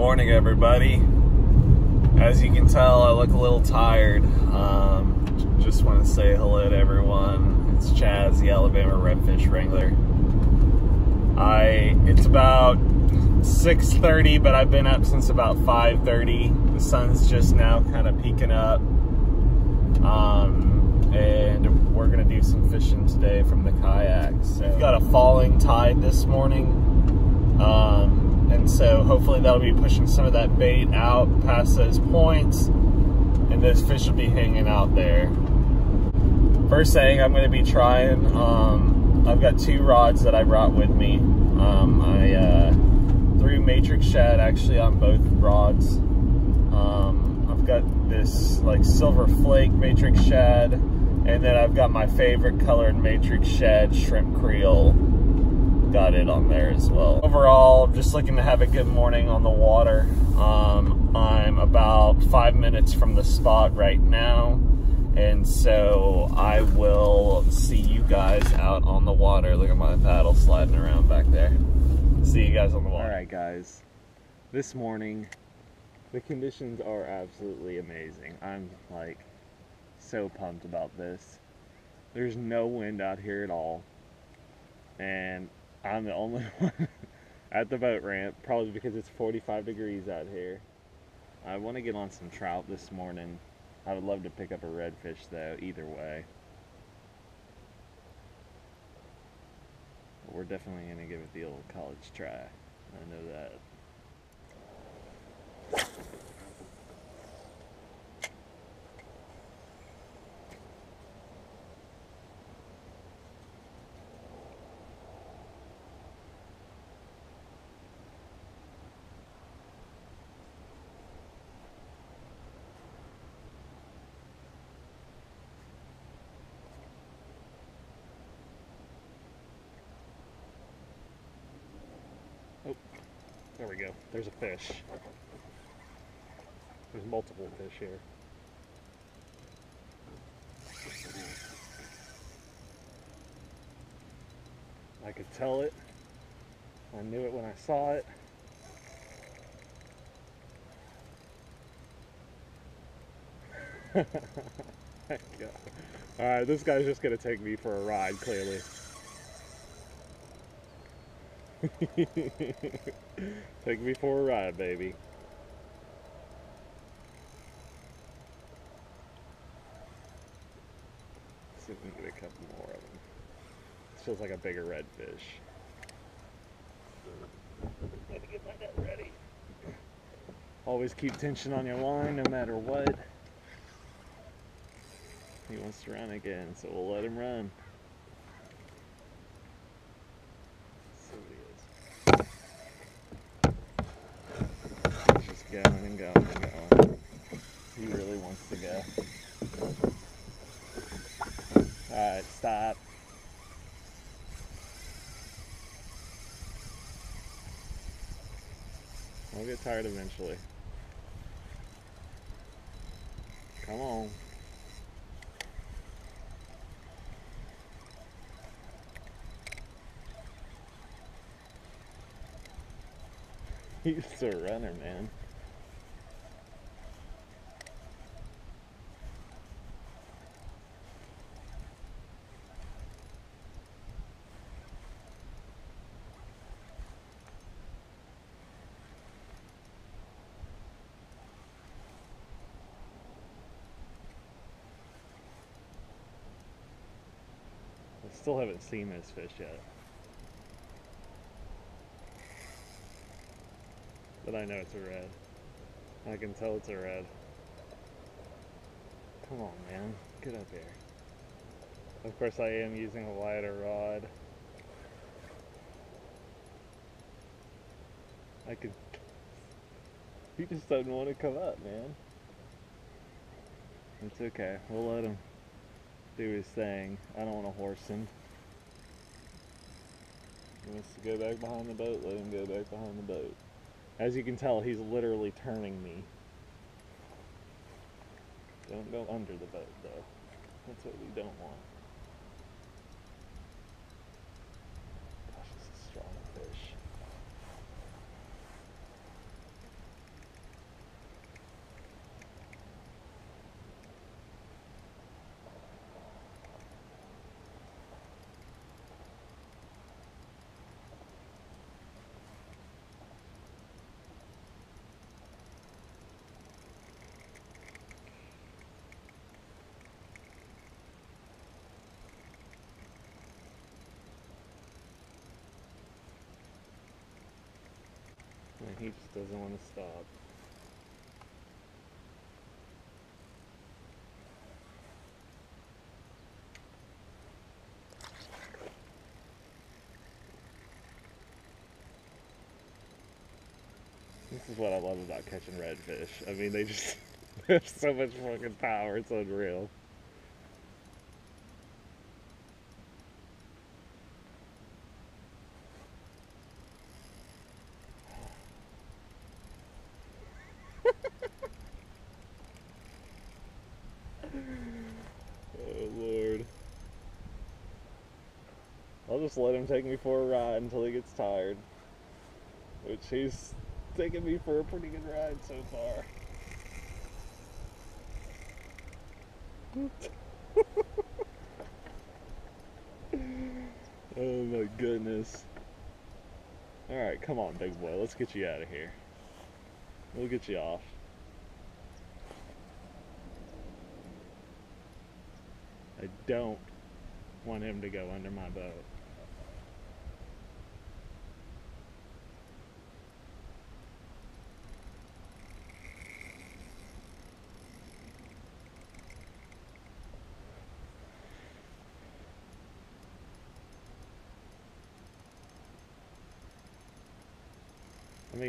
Morning, everybody. As you can tell, I look a little tired. Um, just want to say hello to everyone. It's Chaz, the Alabama Redfish Wrangler. I it's about 6:30, but I've been up since about 5:30. The sun's just now kind of peeking up, um, and we're gonna do some fishing today from the kayaks. So we've got a falling tide this morning. Um, and so hopefully that'll be pushing some of that bait out past those points and those fish will be hanging out there. First thing I'm going to be trying, um, I've got two rods that I brought with me. Um, I uh, threw matrix shad actually on both rods. Um, I've got this like silver flake matrix shad and then I've got my favorite colored matrix shad shrimp creole got it on there as well. Overall, just looking to have a good morning on the water. Um, I'm about five minutes from the spot right now. And so I will see you guys out on the water. Look at my paddle sliding around back there. See you guys on the water. All right, guys. This morning, the conditions are absolutely amazing. I'm like so pumped about this. There's no wind out here at all. And I'm the only one at the boat ramp, probably because it's 45 degrees out here. I want to get on some trout this morning. I would love to pick up a redfish though, either way. But we're definitely going to give it the old college try. I know that. There we go. There's a fish. There's multiple fish here. I could tell it. I knew it when I saw it. Alright, this guy's just gonna take me for a ride, clearly. Take me for a ride, baby. see if we can get a couple more of them. This feels like a bigger redfish. Had to get my net ready. Always keep tension on your line no matter what. He wants to run again, so we'll let him run. Going and going and going. He really wants to go. Alright, stop. I'll get tired eventually. Come on. He's a runner, man. Still haven't seen this fish yet. But I know it's a red. I can tell it's a red. Come on, man. Get up here. Of course, I am using a wider rod. I could... He just doesn't want to come up, man. It's okay. We'll let him do his thing. I don't want to horse him. He wants to go back behind the boat, let him go back behind the boat. As you can tell, he's literally turning me. Don't go under the boat, though. That's what we don't want. Gosh, this is strong fish. He just doesn't want to stop. This is what I love about catching redfish. I mean, they just have so much fucking power. It's unreal. oh lord. I'll just let him take me for a ride until he gets tired. Which he's taking me for a pretty good ride so far. oh my goodness. Alright, come on, big boy. Let's get you out of here. We'll get you off. I don't want him to go under my boat.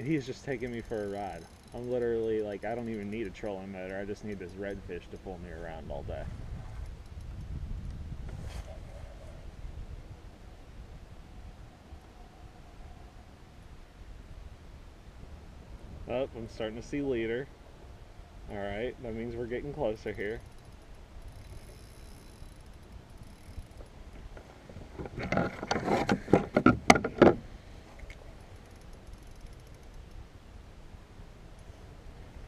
Mean, he's just taking me for a ride. I'm literally like, I don't even need a trolling motor. I just need this redfish to pull me around all day. Oh, I'm starting to see leader. Alright, that means we're getting closer here.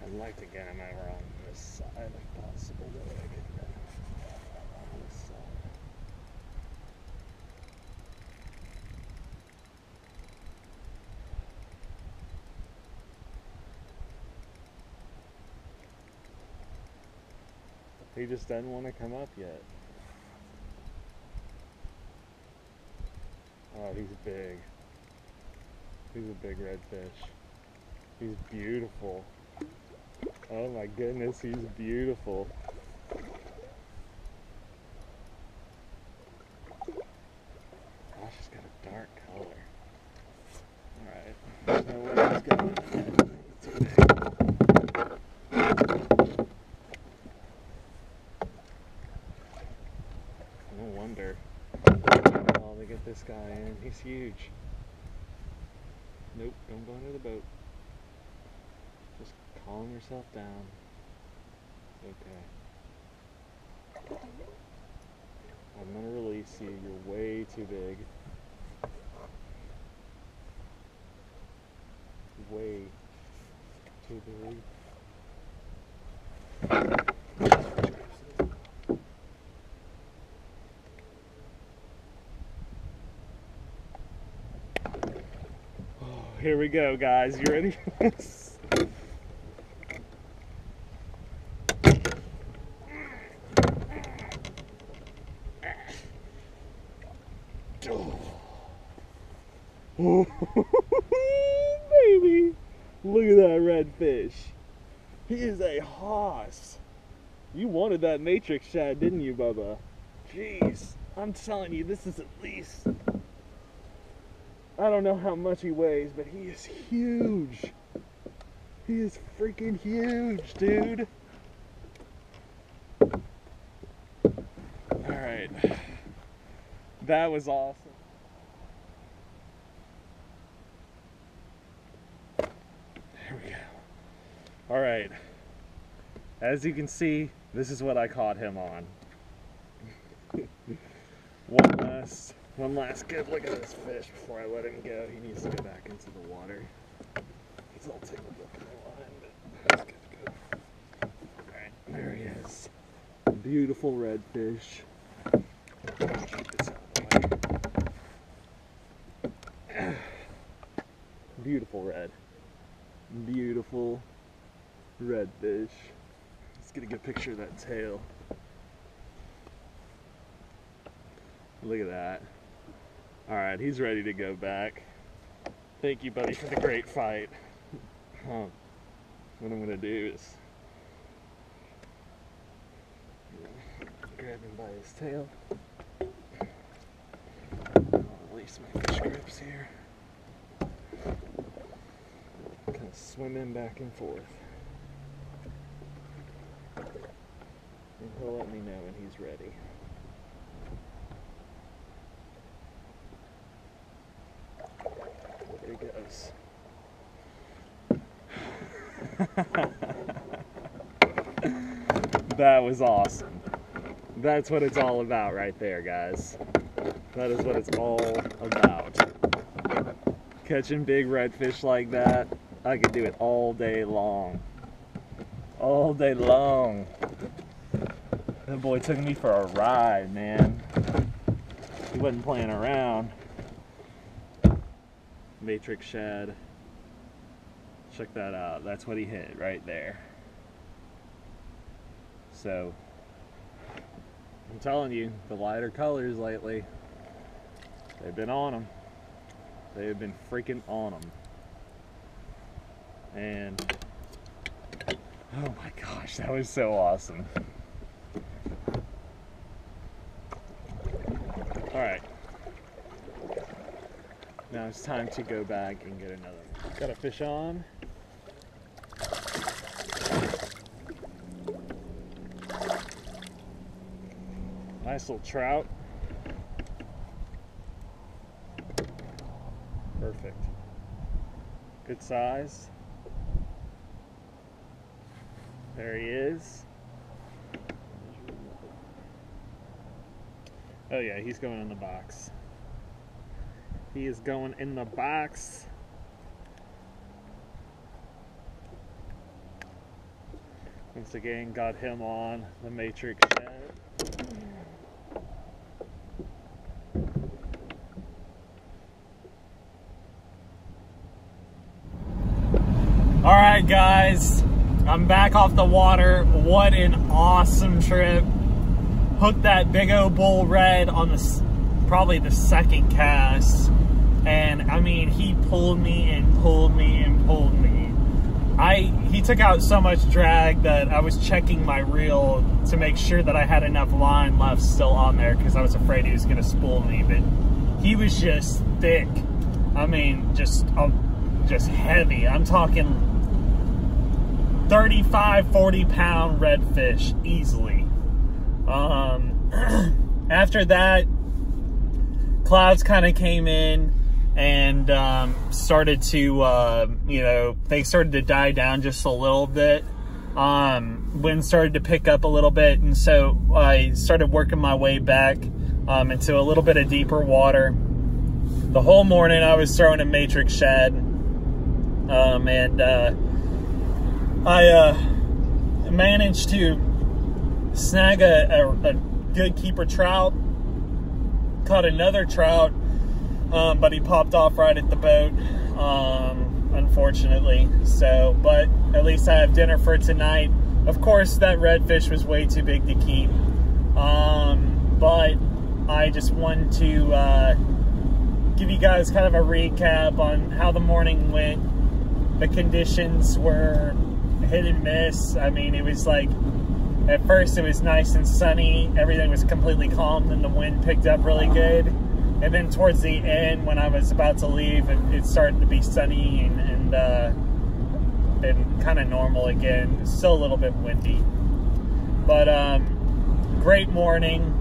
I'd like to get him over on this side if possible. That way I could get him on this side. He just doesn't want to come up yet. Oh, he's big. He's a big redfish. He's beautiful. Oh my goodness, he's beautiful. Gosh, he's got a dark color. Alright. There's no way he's going in there. Too big. No wonder. Oh, they get this guy in. He's huge. Nope, don't go under the boat. Just calm yourself down. Okay. I'm gonna release you. You're way too big. Way too big. Oh, here we go, guys. You ready for this? Baby. Look at that redfish. He is a hoss. You wanted that matrix shad, didn't you, Bubba? Jeez. I'm telling you, this is at least. I don't know how much he weighs, but he is huge. He is freaking huge, dude. Alright. That was awesome. There we go. Alright. As you can see, this is what I caught him on. one last one last good look at this fish before I let him go. He needs to go back into the water. He's all tangled up in the line, but that's good to go. Alright, there he is. Beautiful redfish. Beautiful red. Beautiful redfish. Let's get a good picture of that tail. Look at that. All right, he's ready to go back. Thank you, buddy, for the great fight. um, what I'm gonna do is grab him by his tail. Release my fish grips here. Kind of swimming back and forth. And he'll let me know when he's ready. That was awesome. That's what it's all about right there, guys. That is what it's all about. Catching big redfish like that, I could do it all day long. All day long. That boy took me for a ride, man. He wasn't playing around. Matrix shad. Check that out. That's what he hit right there. So, I'm telling you, the lighter colors lately, they've been on them. They've been freaking on them. And, oh my gosh, that was so awesome. All right. Now it's time to go back and get another. Got a fish on. Nice little trout. Perfect. Good size. There he is. Oh yeah, he's going in the box. He is going in the box. Once again, got him on the Matrix shad. All right, guys, I'm back off the water. What an awesome trip. Hooked that big old bull red on the probably the second cast. And I mean, he pulled me and pulled me and pulled me. I he took out so much drag that I was checking my reel to make sure that I had enough line left still on there because I was afraid he was going to spool me. But he was just thick. I mean, just uh, just heavy. I'm talking 35, 40 pound redfish easily. Um, after that, clouds kind of came in and um, started to, uh, you know, they started to die down just a little bit. Um, wind started to pick up a little bit, and so I started working my way back um, into a little bit of deeper water. The whole morning I was throwing a matrix shad, um, and uh, I uh, managed to snag a, a, a, good keeper trout, caught another trout, um, but he popped off right at the boat, um, unfortunately. So, but at least I have dinner for tonight. Of course, that redfish was way too big to keep, um, but I just wanted to uh, give you guys kind of a recap on how the morning went. The conditions were hit and miss. I mean, it was like, at first it was nice and sunny. Everything was completely calm. Then the wind picked up really good. And then towards the end, when I was about to leave, it, it started to be sunny and, and, uh, and kind of normal again. Still a little bit windy. But um, great morning.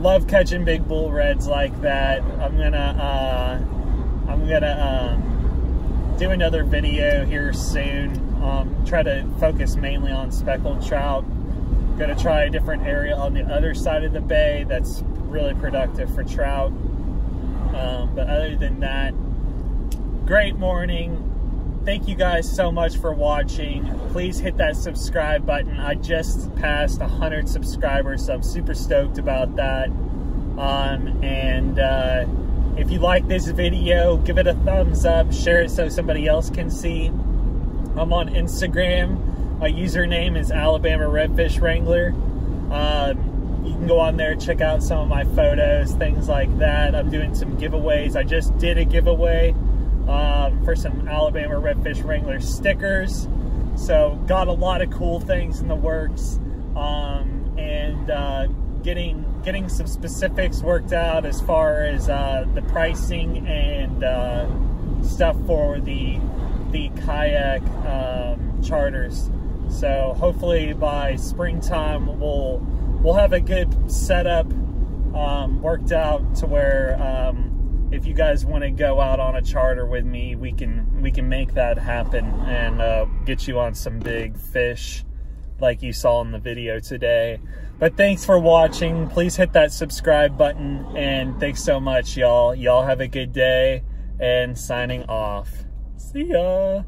Love catching big bull reds like that. I'm gonna uh, I'm gonna um, do another video here soon um, try to focus mainly on speckled trout. To try a different area on the other side of the bay that's really productive for trout. Um, but other than that, great morning. Thank you guys so much for watching. Please hit that subscribe button. I just passed 100 subscribers, so I'm super stoked about that. Um, and uh, if you like this video, give it a thumbs up, share it so somebody else can see. I'm on Instagram. My username is Alabama Redfish Wrangler. Uh, you can go on there, check out some of my photos, things like that. I'm doing some giveaways. I just did a giveaway um, for some Alabama Redfish Wrangler stickers. So got a lot of cool things in the works um, and uh, getting getting some specifics worked out as far as uh, the pricing and uh, stuff for the the kayak um, charters. So hopefully by springtime we'll we'll have a good setup um, worked out to where um, if you guys want to go out on a charter with me, we can we can make that happen and uh, get you on some big fish like you saw in the video today. But thanks for watching. Please hit that subscribe button and thanks so much, y'all. Y'all have a good day and signing off. See ya.